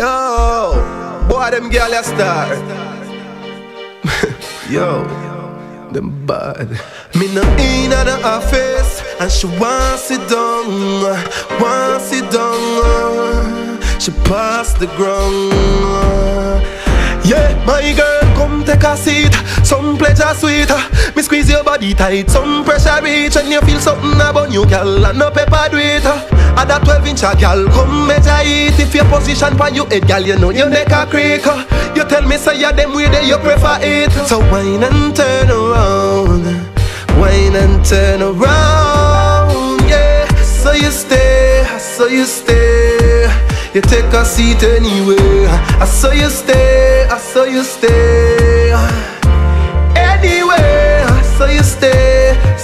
Yo, boy, them girl a star. Yo, them bad. Me no in the office, and she wants it down, wants it down. She pass the ground. Yeah, my girl, come take a seat. Some pleasure sweet. Me squeeze your body tight. Some pressure reach, and you feel something about you, girl. And no pepper do it. At that 12 inch, a uh, girl, come measure it. If your position for you head, girl, you know you neck a creak. You tell me, say, yeah, them way that you prefer it. So whine and turn around. Whine and turn around. Yeah, so you stay, so you stay. You take a seat anyway. I saw you stay, I saw you stay.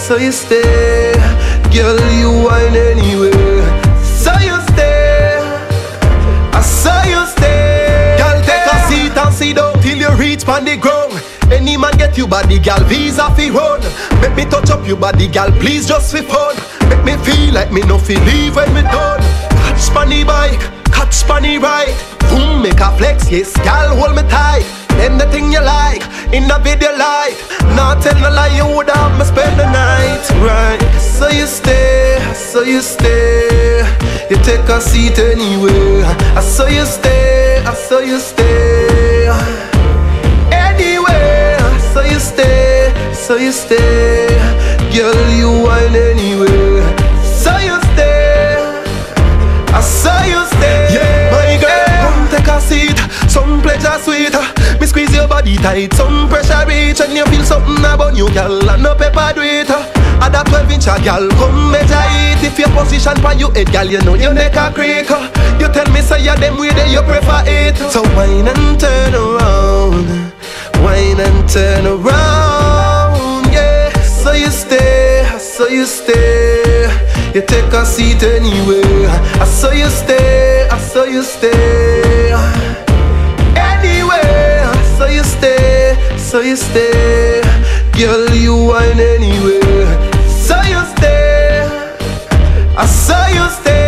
So you stay. Girl, you whine anyway. So you stay, I saw you stay. Girl, take a seat and sit down till you reach on the ground. Any man get you body, girl, visa fi run. Make me touch up your body, girl, please just for fun. Make me feel like me no feel leave when me done. Catch funny bike, catch funny right. Boom, make a flex, yes, girl, hold me tight. Them the thing so you stay. You take a seat anyway. I saw you stay, I saw you stay. Anyway, so you stay, so you stay. Girl, you whine anyway. So you stay, I saw you stay. Yeah, my girl, come take a seat. Some pleasure sweet. Me squeeze your body tight. Some pressure reach, and you feel something about you, girl. And no pepper do it. At that 12 inch, a girl, come measure it. If your position for you head, girl, you know you neck a creak. You tell me, say, yeah, them way that you prefer it. So whine and turn around. Whine and turn around, yeah. So you stay, so you stay. You take a seat anyway. I saw you stay, I saw you stay. Anyway, I saw you stay, so you stay. Girl, you I saw you stay.